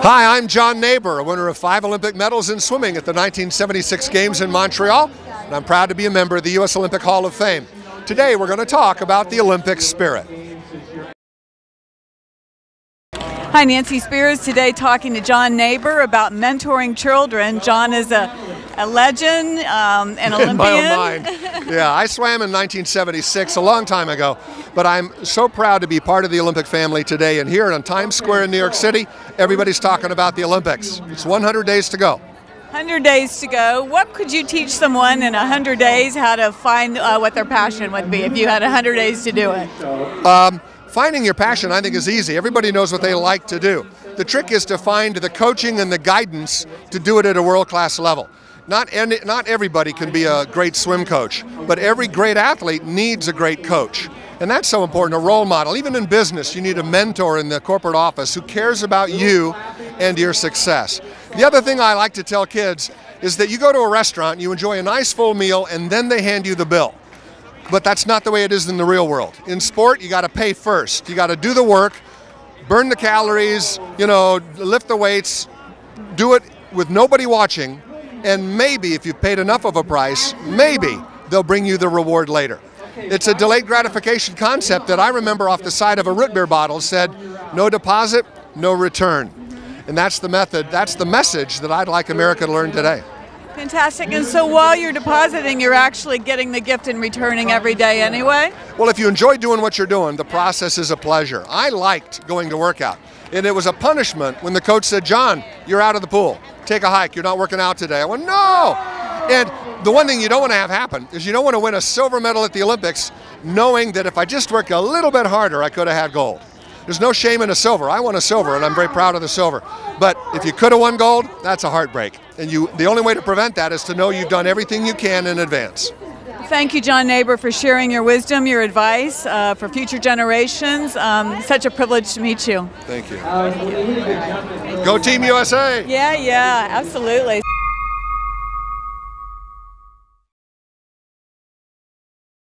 Hi, I'm John Naber, a winner of five Olympic medals in swimming at the 1976 Games in Montreal, and I'm proud to be a member of the U.S. Olympic Hall of Fame. Today we're going to talk about the Olympic spirit. Hi, Nancy Spears. Today, talking to John Naber about mentoring children. John is a, a legend, um, an Olympian. In my mind. Yeah, I swam in 1976, a long time ago, but I'm so proud to be part of the Olympic family today. And here in Times Square in New York City, everybody's talking about the Olympics. It's 100 days to go. 100 days to go. What could you teach someone in 100 days how to find uh, what their passion would be if you had 100 days to do it? Um, Finding your passion, I think, is easy. Everybody knows what they like to do. The trick is to find the coaching and the guidance to do it at a world class level. Not, any, not everybody can be a great swim coach, but every great athlete needs a great coach. And that's so important, a role model. Even in business, you need a mentor in the corporate office who cares about you and your success. The other thing I like to tell kids is that you go to a restaurant, you enjoy a nice full meal, and then they hand you the bill. But that's not the way it is in the real world. In sport, you got to pay first. You got to do the work, burn the calories, you know, lift the weights, do it with nobody watching, and maybe if you've paid enough of a price, maybe they'll bring you the reward later. It's a delayed gratification concept that I remember off the side of a root beer bottle said, no deposit, no return. And that's the method, that's the message that I'd like America to learn today. Fantastic. And so while you're depositing, you're actually getting the gift and returning every day anyway? Well, if you enjoy doing what you're doing, the process is a pleasure. I liked going to workout. And it was a punishment when the coach said, John, you're out of the pool. Take a hike. You're not working out today. I went, no. And the one thing you don't want to have happen is you don't want to win a silver medal at the Olympics knowing that if I just worked a little bit harder, I could have had gold. There's no shame in a silver. I won a silver, and I'm very proud of the silver. But if you could have won gold, that's a heartbreak. And you, the only way to prevent that is to know you've done everything you can in advance. Thank you, John Naber, for sharing your wisdom, your advice uh, for future generations. Um, such a privilege to meet you. Thank you. Go Team USA! Yeah, yeah, absolutely.